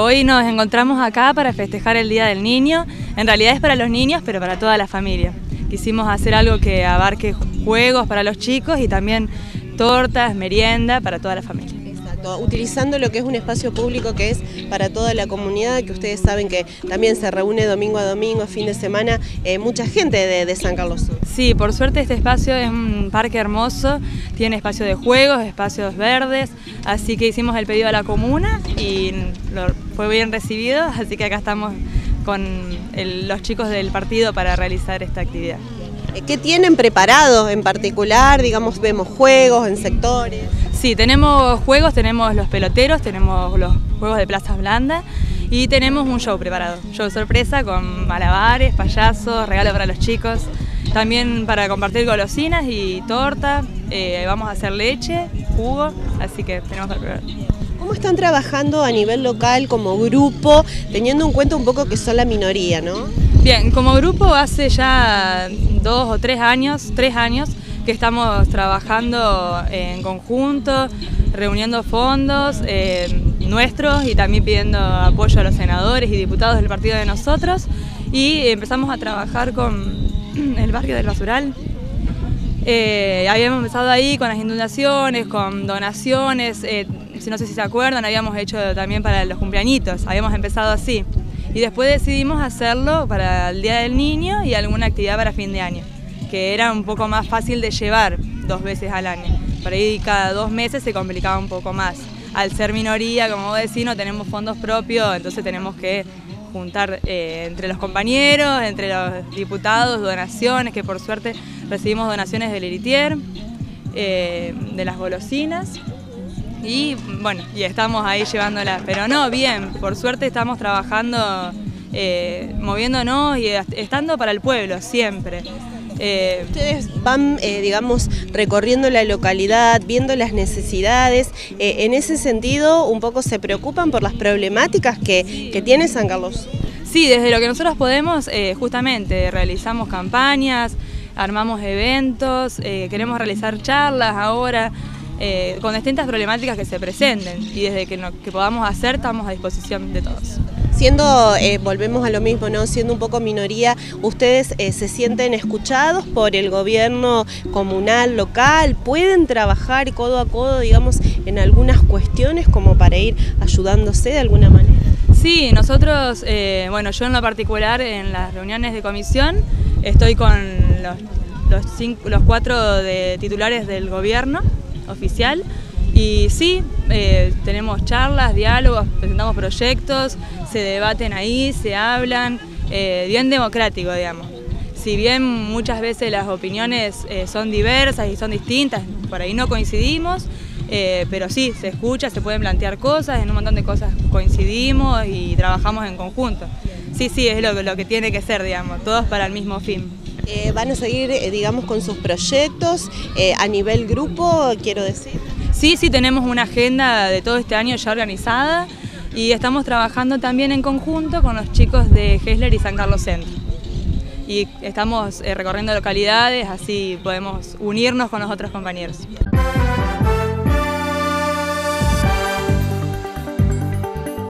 Hoy nos encontramos acá para festejar el Día del Niño. En realidad es para los niños, pero para toda la familia. Quisimos hacer algo que abarque juegos para los chicos y también tortas, merienda para toda la familia. Exacto, utilizando lo que es un espacio público que es para toda la comunidad, que ustedes saben que también se reúne domingo a domingo, fin de semana, eh, mucha gente de, San Carlos Sur. Sí, por suerte este espacio es un parque hermoso, tiene espacio de juegos, espacios verdes, así que hicimos el pedido a la comuna y fue bien recibido, así que acá estamos con los chicos del partido para realizar esta actividad. Eh, ¿Qué tienen preparado en particular? Digamos, vemos juegos en sectores. Sí, tenemos juegos, tenemos los peloteros, tenemos los juegos de plazas blandas y tenemos un show preparado, show sorpresa con malabares, payasos, regalos para los chicos, también para compartir golosinas y torta, eh, vamos a hacer leche, jugo, así que tenemos que preparar. ¿Cómo están trabajando a nivel local como grupo, teniendo en cuenta un poco que son la minoría, no? Bien, como grupo hace ya dos o tres años, tres años, que estamos trabajando en conjunto, reuniendo fondos eh, nuestros y también pidiendo apoyo a los senadores y diputados del partido de nosotros y empezamos a trabajar con el barrio del Basural. Eh, habíamos empezado ahí con las inundaciones, con donaciones, eh, no sé si se acuerdan, habíamos hecho también para los cumpleañitos, habíamos empezado así. Y después decidimos hacerlo para el Día del Niño y alguna actividad para fin de año que era un poco más fácil de llevar dos veces al año. Por ahí cada dos meses se complicaba un poco más. Al ser minoría, como vos decís, no tenemos fondos propios, entonces tenemos que juntar eh, entre los compañeros, entre los diputados, donaciones, que por suerte recibimos donaciones del Eritier, eh, de las golosinas. Y bueno, y estamos ahí llevándolas. Pero no, bien, por suerte estamos trabajando, eh, moviéndonos y estando para el pueblo siempre. Eh, Ustedes van, eh, digamos, recorriendo la localidad, viendo las necesidades. Eh, en ese sentido, un poco se preocupan por las problemáticas que, que tiene San Carlos. Sí, desde lo que nosotros podemos, justamente, realizamos campañas, armamos eventos, queremos realizar charlas ahora. con distintas problemáticas que se presenten y desde que, que podamos hacer estamos a disposición de todos siendo, eh, volvemos a lo mismo, ¿no? siendo un poco minoría, ¿ustedes eh, se sienten escuchados por el gobierno comunal, local? ¿Pueden trabajar codo a codo, digamos, en algunas cuestiones como para ir ayudándose de alguna manera? Sí, nosotros, eh, bueno, yo en lo particular en las reuniones de comisión estoy con los, los cuatro de titulares del gobierno oficial y sí, eh, tenemos charlas, diálogos, presentamos proyectos, se debaten ahí, se hablan, eh, bien democrático, digamos. Si bien muchas veces las opiniones eh, son diversas y son distintas, por ahí no coincidimos, pero sí, se escucha, se pueden plantear cosas, en un montón de cosas coincidimos y trabajamos en conjunto. Sí, sí, es lo, lo que tiene que ser, digamos, todos para el mismo fin. ¿Van a seguir, digamos, con sus proyectos a nivel grupo, quiero decir? Sí, sí tenemos una agenda de todo este año ya organizada y estamos trabajando también en conjunto con los chicos de Hessler y San Carlos Centro. Y estamos eh, recorriendo localidades, así podemos unirnos con los otros compañeros.